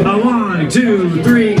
A one, two, three,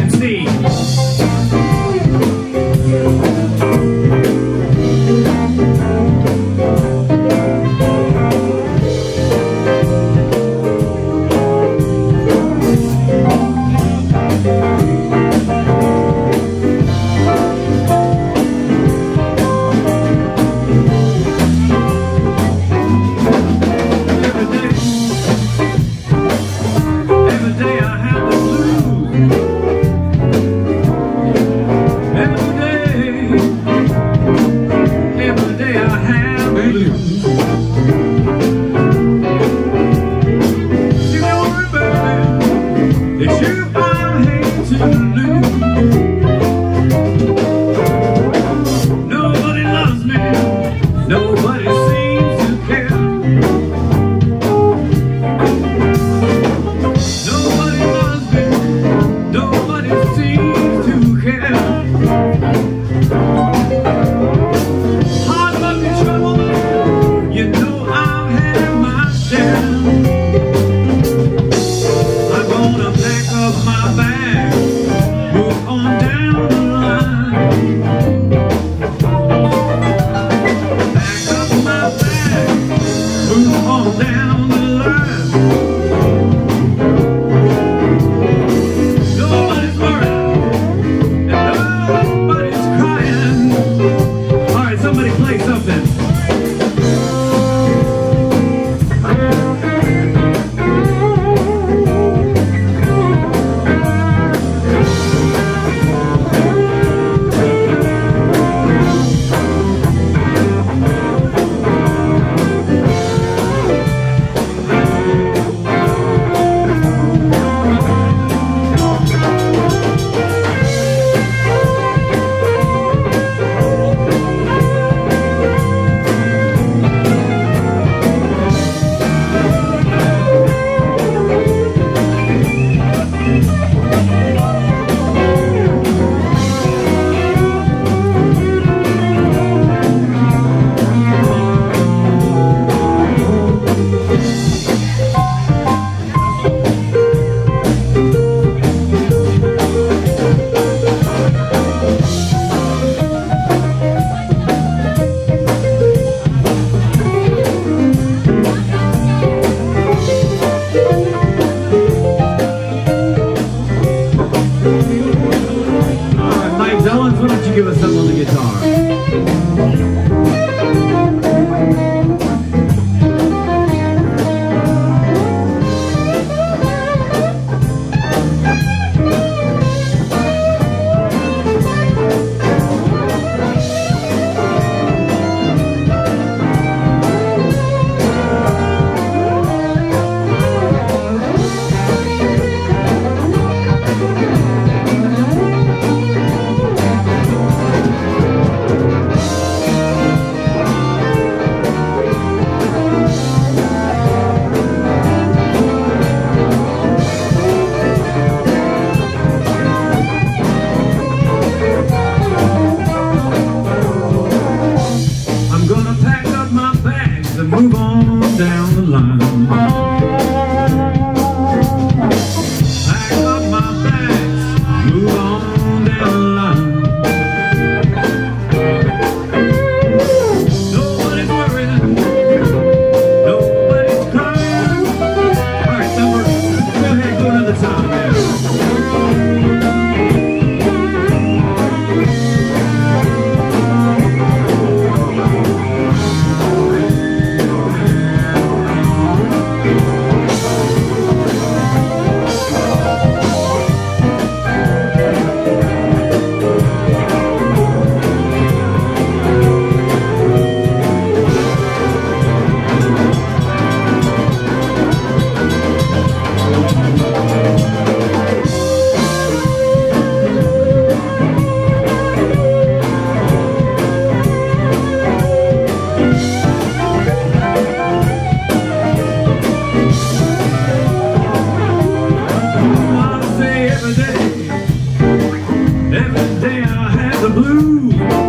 blue.